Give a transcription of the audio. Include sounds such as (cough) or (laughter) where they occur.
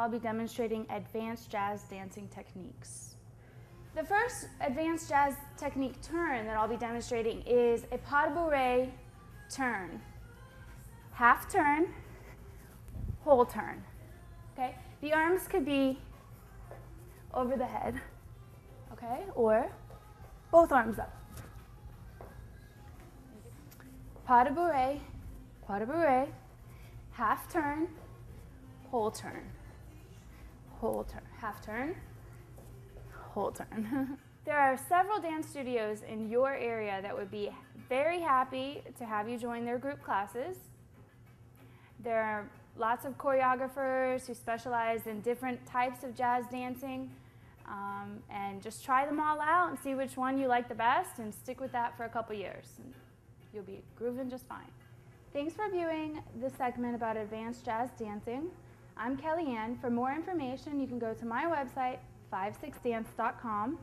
I'll be demonstrating advanced jazz dancing techniques. The first advanced jazz technique turn that I'll be demonstrating is a pas de bourrée turn. Half turn, whole turn. Okay? The arms could be over the head, okay? Or both arms up. Pas de bourrée, pas de bourrée, half turn, whole turn, whole turn, half turn, whole turn. (laughs) there are several dance studios in your area that would be very happy to have you join their group classes. There are lots of choreographers who specialize in different types of jazz dancing. Um, and just try them all out and see which one you like the best and stick with that for a couple years. And you'll be grooving just fine. Thanks for viewing this segment about advanced jazz dancing. I'm Kelly Ann. For more information, you can go to my website, 56dance.com.